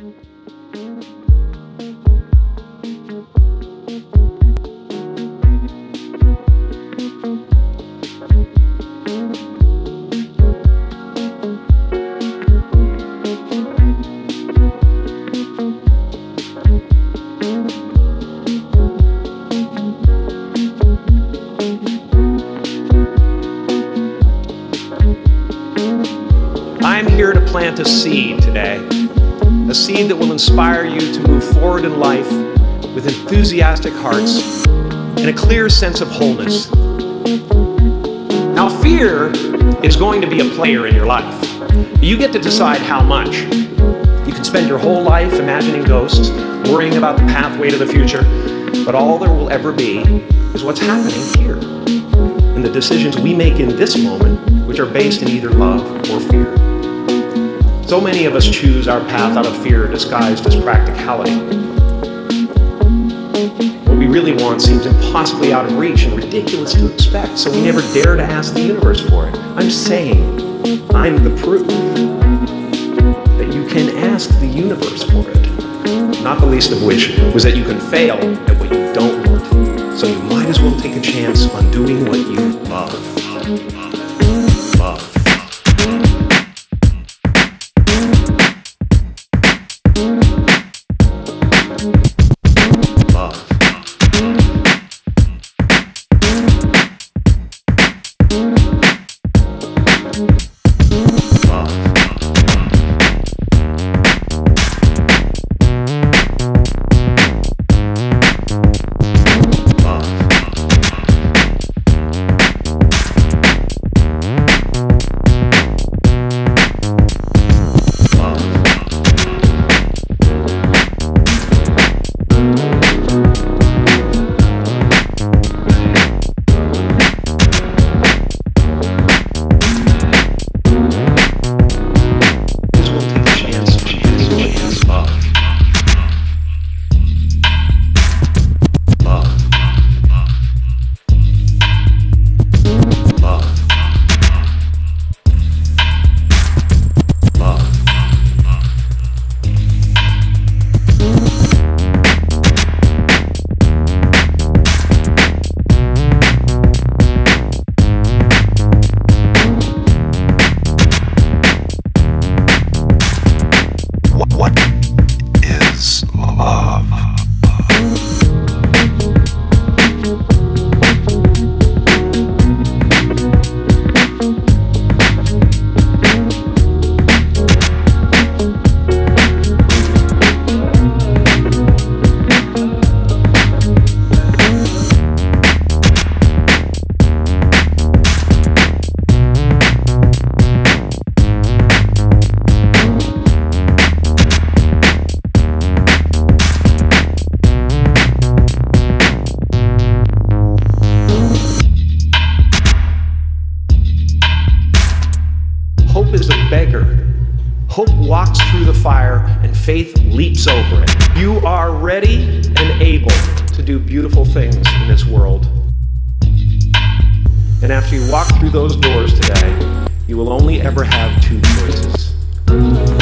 I'm here to plant a seed today, a seed that will inspire you to move forward in life with enthusiastic hearts and a clear sense of wholeness. Now, fear is going to be a player in your life. You get to decide how much. You can spend your whole life imagining ghosts, worrying about the pathway to the future, but all there will ever be is what's happening here and the decisions we make in this moment, which are based in either love or fear. So many of us choose our path out of fear disguised as practicality. What we really want seems impossibly out of reach and ridiculous to expect, so we never dare to ask the universe for it. I'm saying I'm the proof that you can ask the universe for it. Not the least of which was that you can fail at what you don't want. So you might as well take a chance on doing what you love. Love. Hope walks through the fire and faith leaps over it. You are ready and able to do beautiful things in this world. And after you walk through those doors today, you will only ever have two choices